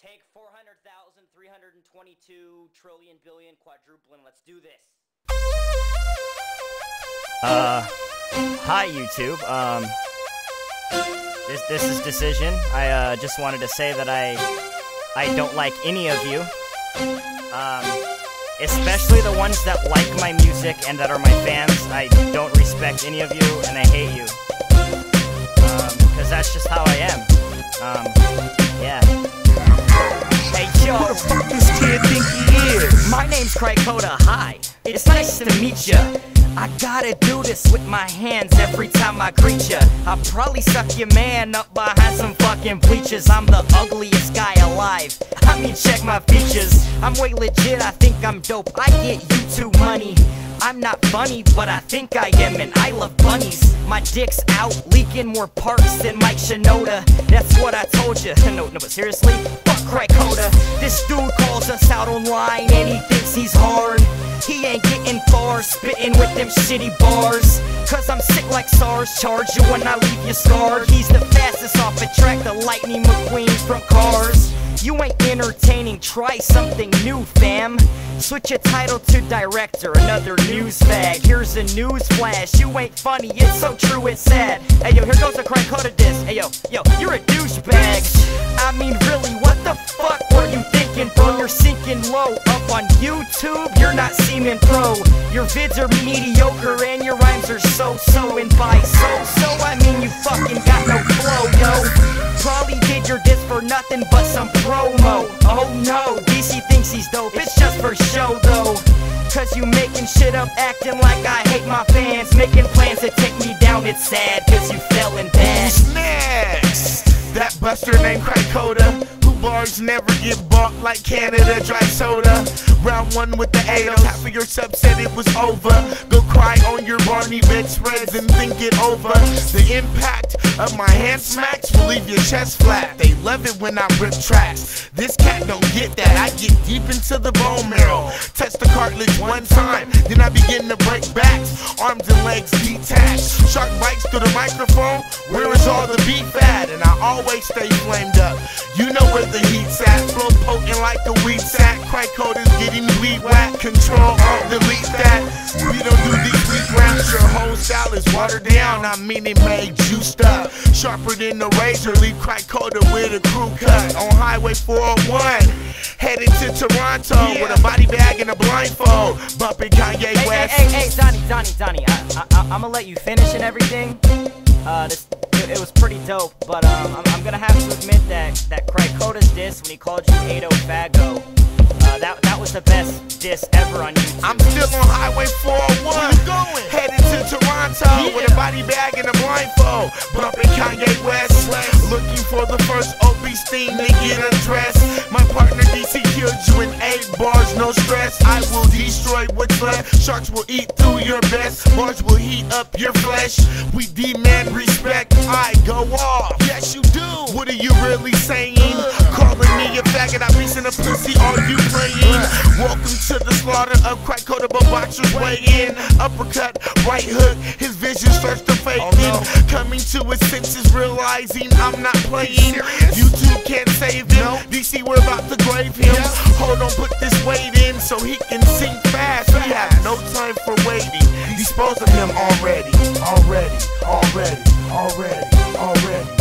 Take 400,000, 322 trillion, billion, quadrupling. Let's do this. Uh, hi YouTube. Um, this this is decision. I uh, just wanted to say that I I don't like any of you. Um, especially the ones that like my music and that are my fans. I don't respect any of you, and I hate you. Um, because that's just how I am. Um, yeah. Hey yo, Who the fuck this kid think he is? my name's Crykoda. Hi, it's nice to meet ya. I gotta do this with my hands every time I greet ya. I probably suck your man up behind some fucking bleachers. I'm the ugliest guy alive. I mean, check my features. I'm way legit, I think I'm dope. I get YouTube money. I'm not funny, but I think I am, and I love bunnies. My dick's out, leaking more parts than Mike Shinoda. That's what I told you. No, no, but seriously, fuck Coda. This dude calls us out online, and he thinks he's hard. Far, spitting with them shitty bars. Cause I'm sick like SARS, charge you when I leave you scarred. He's the fastest off the track, the Lightning McQueen from Cars. You ain't entertaining, try something new, fam. Switch your title to director, another news bag. Here's a news flash. You ain't funny, it's so true, it's sad. Hey yo, here goes a crank coda disc. Hey yo, yo, you're a douchebag. YouTube. You're not seeming pro. Your vids are mediocre and your rhymes are so so. And by so so, I mean you fucking got no flow, yo. Probably did your diss for nothing but some promo. Oh no, DC thinks he's dope. It's just for show though. Cause you making shit up, acting like I hate my fans. Making plans to take me down, it's sad. Cause you fell in. Who's next? That buster named Who bars never get bought like Canada dry soda. Round one with the AOs Half of your sub said it was over. Go cry on your Barney bedspreads and think it over. The impact of my hand smacks will leave your chest flat. They love it when I rip tracks. This cat don't get that. I get deep into the bone marrow. Touch the cartilage one time Then I begin to break backs. Arms and legs detached. Shark bites through the microphone. Where is all the beef at? And I always stay flamed up. You know where the heat's at. Flow potent like a weed sack Crack code is getting weed whack. Control, alt, delete that. We don't do these weak raps. Your whole style is watered down. I mean it made juiced up Sharper than the razor. Leave crack coda with a crew cut. On Highway 401 Headed to Toronto With a body bag and a blindfold. Bumping Kanye Hey, West. hey, hey, hey, Donnie, Donnie, Donnie. I, I, I'm gonna let you finish and everything. Uh, this, it, it was pretty dope, but um, I'm, I'm gonna have to admit that that Craig Coda's diss when he called you 80 Fago, uh, that that was the best diss ever on YouTube. I'm still on Highway 401. going? Headed to Toronto with a body bag and a blindfold. Bumping Kanye West. Looking for the first obese thing to get undressed. My partner DC killed you in eight bars, no stress. I will destroy what's left. Sharks will eat through your best. Bars will heat up your flesh. We demand respect. I'm a pussy. Are you playing? Welcome to the slaughter of crack coda, but boxers weigh in. Uppercut, right hook. His vision starts to fade oh, in. Coming to his senses, realizing I'm not playing. YouTube can't save him. DC, we're about to grave him. Hold on, put this weight in so he can sink fast. We have no time for waiting. Dispose of him already, already, already, already, already.